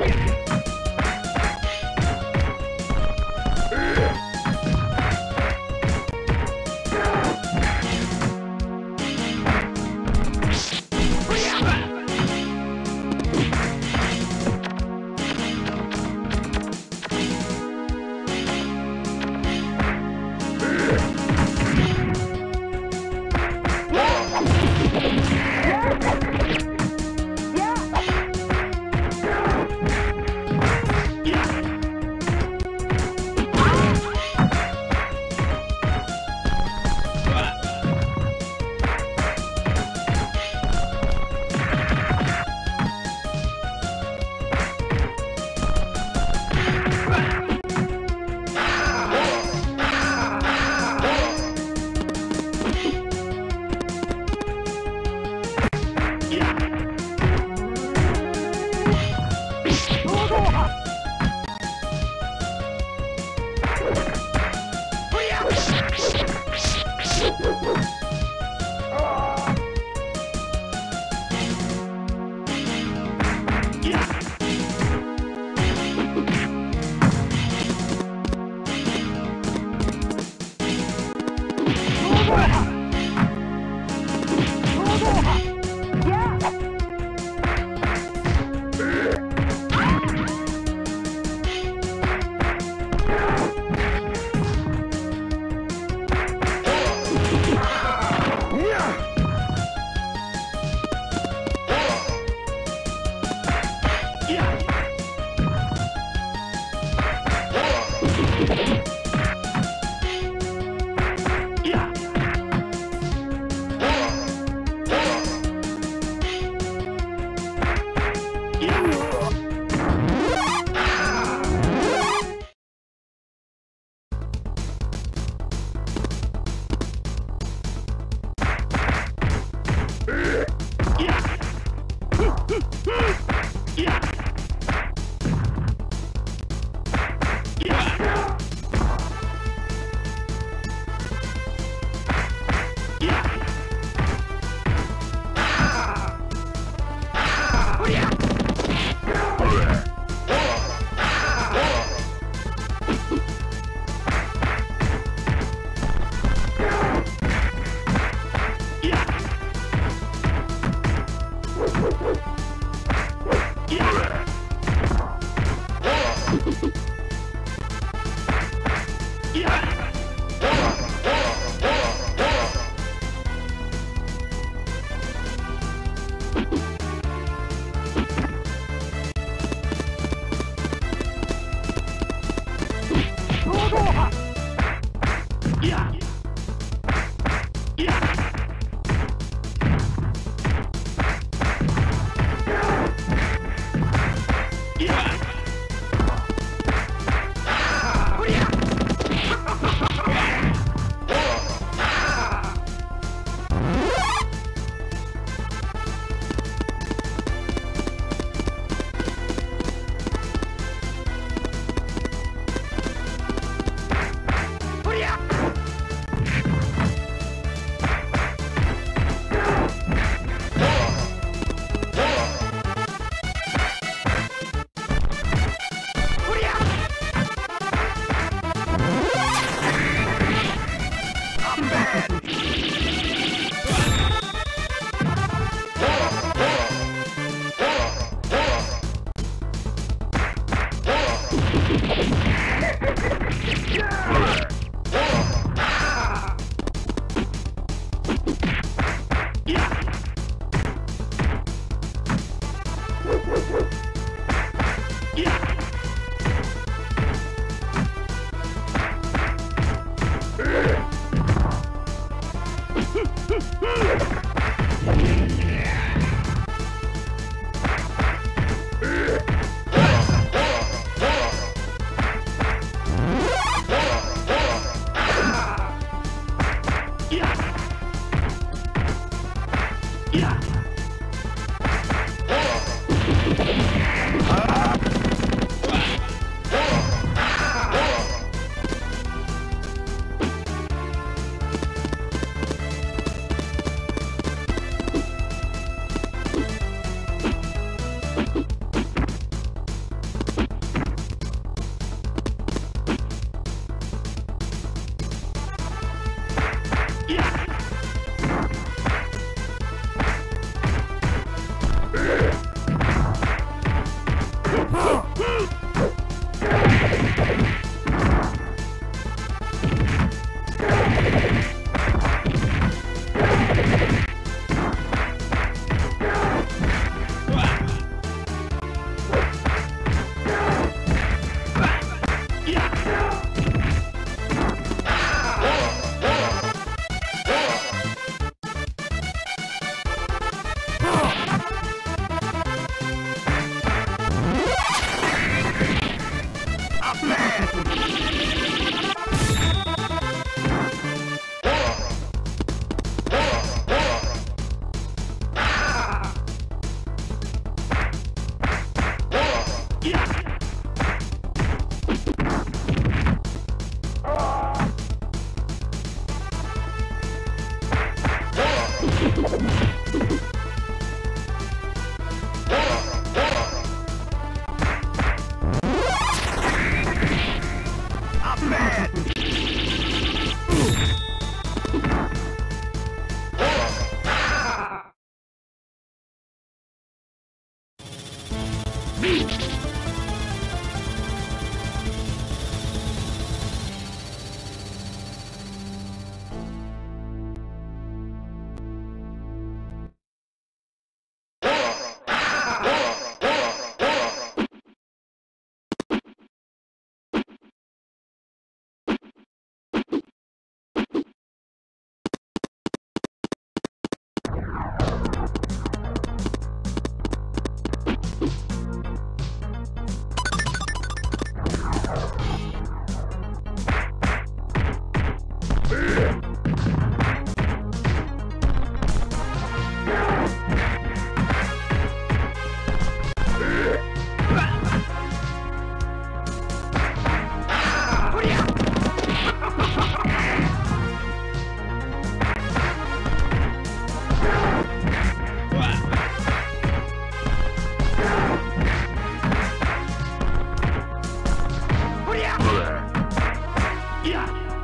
Thank. Yeah. Yeah.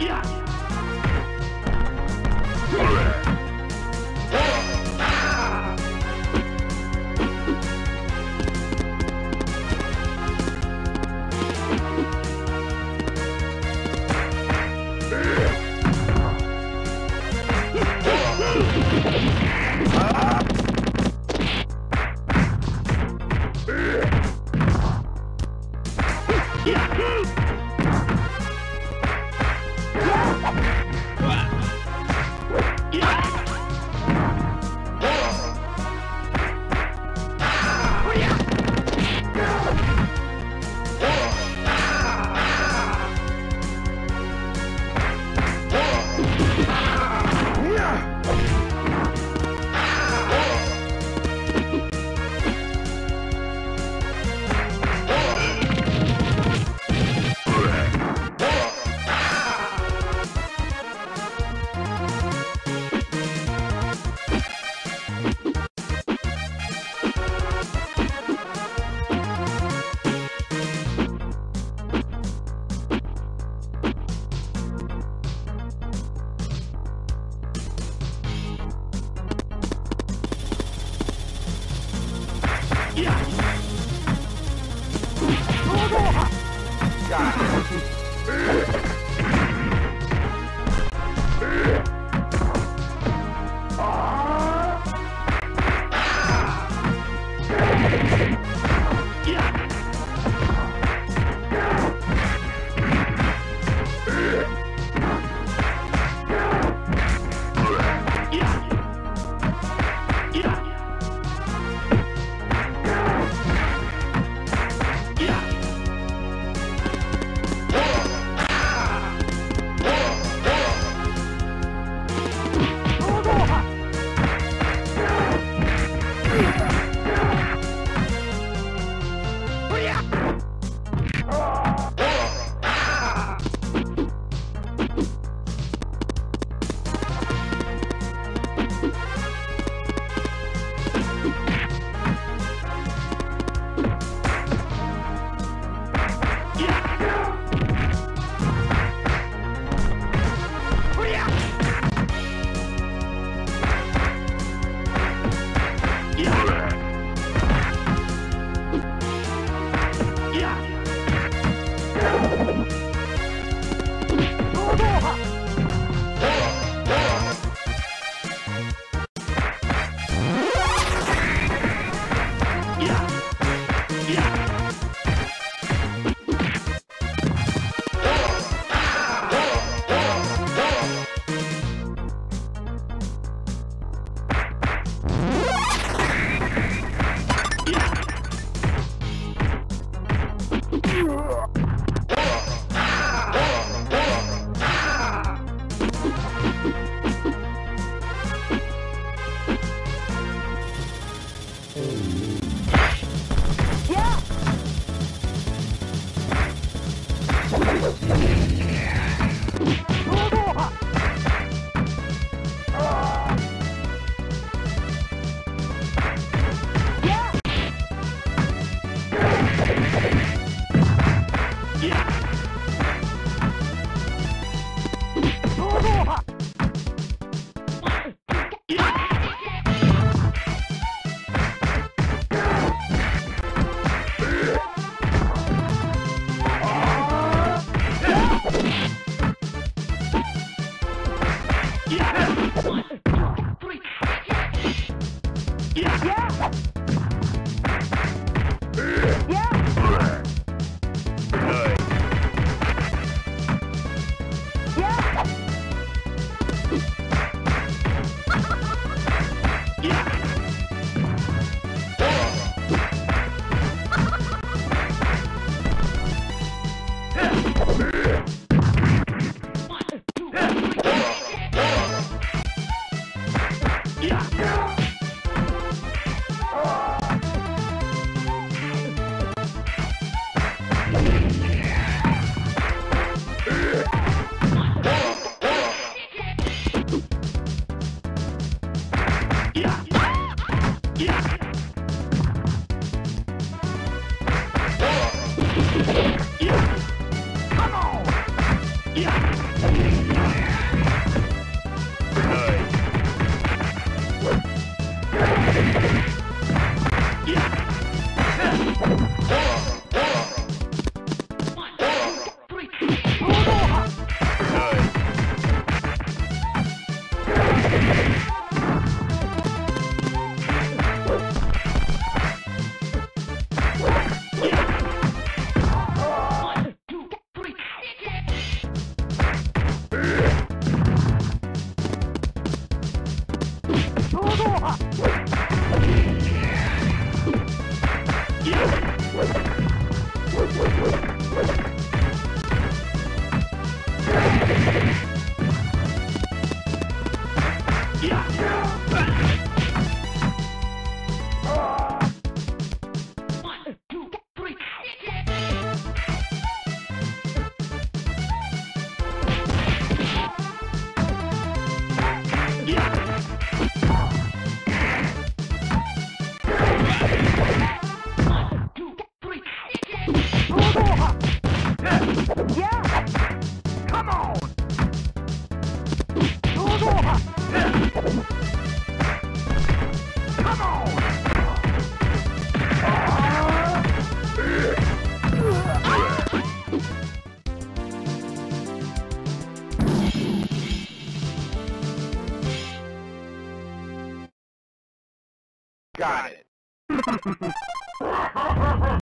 Yeah. cara. Yeah! Got it.